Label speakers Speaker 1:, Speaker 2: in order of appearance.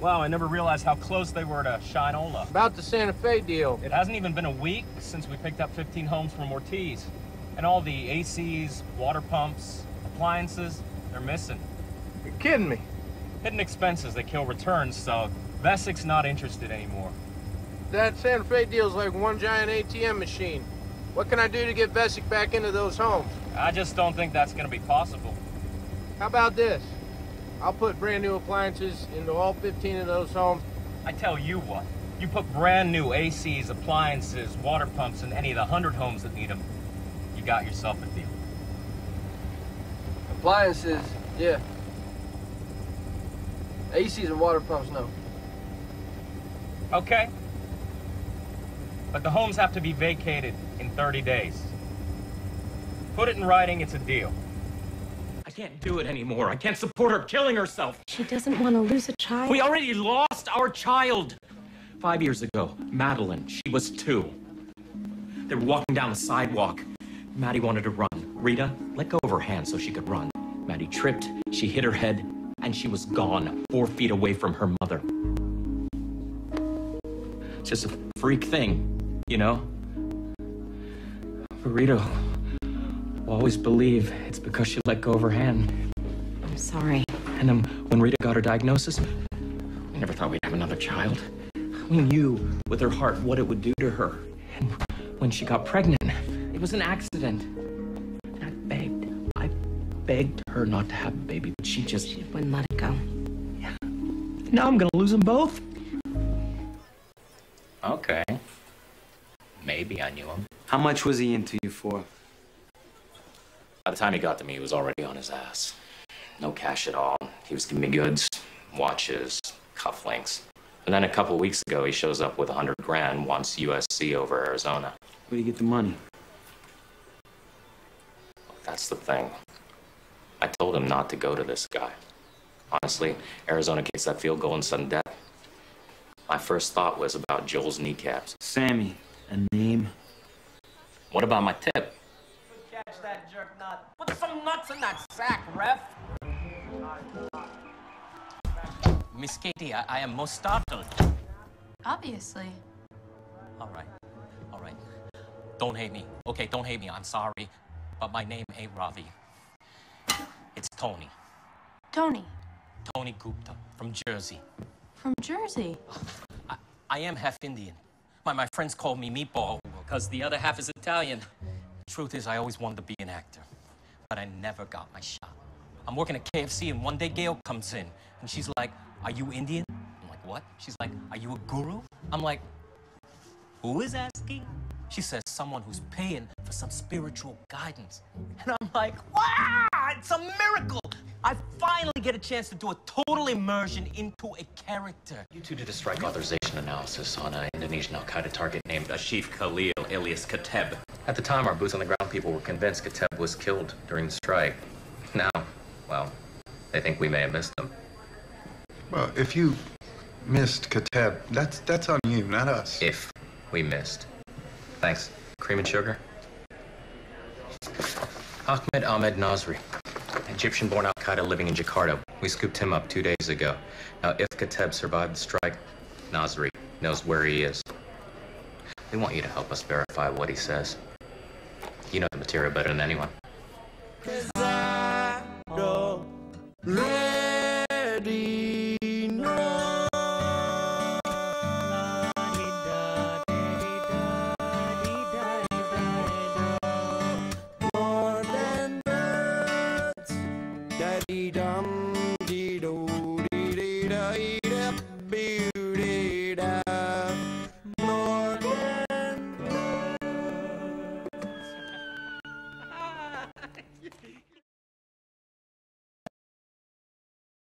Speaker 1: Wow, I never realized how close they were to Shinola.
Speaker 2: About the Santa Fe deal.
Speaker 1: It hasn't even been a week since we picked up 15 homes from Ortiz. And all the ACs, water pumps, appliances, they're missing.
Speaker 2: You're kidding me.
Speaker 1: Hidden expenses that kill returns, so Vesik's not interested anymore.
Speaker 2: That Santa Fe deal's like one giant ATM machine. What can I do to get Vesik back into those homes?
Speaker 1: I just don't think that's gonna be possible.
Speaker 2: How about this? I'll put brand new appliances into all 15 of those homes.
Speaker 1: I tell you what, you put brand new ACs, appliances, water pumps in any of the 100 homes that need them, you got yourself a deal.
Speaker 3: Appliances, yeah. ACs and water pumps, no.
Speaker 1: Okay. But the homes have to be vacated in 30 days. Put it in writing, it's a deal. I can't do it anymore. I can't support her killing herself.
Speaker 4: She doesn't want to lose a child.
Speaker 1: We already lost our child. Five years ago, Madeline, she was two. They were walking down the sidewalk. Maddie wanted to run. Rita let go of her hand so she could run. Maddie tripped, she hit her head, and she was gone, four feet away from her mother. It's just a freak thing, you know? But Rita will always believe it's because she let go of her hand.
Speaker 4: I'm sorry.
Speaker 1: And then when Rita got her diagnosis, we never thought we'd have another child. We knew with her heart what it would do to her. And when she got pregnant, it was an accident. And I begged, I begged her not to have a baby, but she just.
Speaker 4: She wouldn't let it go. Yeah.
Speaker 1: Now I'm gonna lose them both.
Speaker 5: Okay. Maybe I knew him.
Speaker 6: How much was he into you for?
Speaker 5: By the time he got to me, he was already on his ass. No cash at all. He was giving me goods, watches, cufflinks. And then a couple weeks ago, he shows up with a hundred grand, wants USC over Arizona.
Speaker 6: Where do you get the money?
Speaker 5: That's the thing. I told him not to go to this guy. Honestly, Arizona gets that field goal in sudden death. My first thought was about Joel's kneecaps.
Speaker 6: Sammy, a name?
Speaker 5: What about my tip?
Speaker 1: Put in that sack, ref. Miss Katie, I, I am most startled.
Speaker 7: Obviously.
Speaker 1: All right, all right. Don't hate me. Okay, don't hate me. I'm sorry. But my name ain't Ravi. It's Tony.
Speaker 7: Tony,
Speaker 1: Tony Gupta from Jersey.
Speaker 7: from Jersey.
Speaker 1: I, I am half Indian. My, my friends call me Meatball because the other half is Italian. Truth is, I always wanted to be an actor, but I never got my shot. I'm working at KFC, and one day Gail comes in, and she's like, Are you Indian? I'm like, What? She's like, Are you a guru? I'm like, Who is asking? She says, Someone who's paying for some spiritual guidance. And I'm like, Wow, it's a miracle! I finally get a chance to do a total immersion into a character.
Speaker 5: You two did a strike authorization analysis on an Indonesian Al Qaeda target named Ashif Khalil, alias Kateb. At the time, our boots on the ground people were convinced Kateb was killed during the strike. Now, well, they think we may have missed him.
Speaker 8: Well, if you missed Kateb, that's that's on you, not us.
Speaker 5: If we missed. Thanks. Cream and sugar? Ahmed Ahmed Nasri, Egyptian born Al Qaeda living in Jakarta. We scooped him up two days ago. Now, if Kateb survived the strike, Nasri knows where he is. We want you to help us verify what he says. You know the material better than anyone.
Speaker 9: Daddy